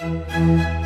Música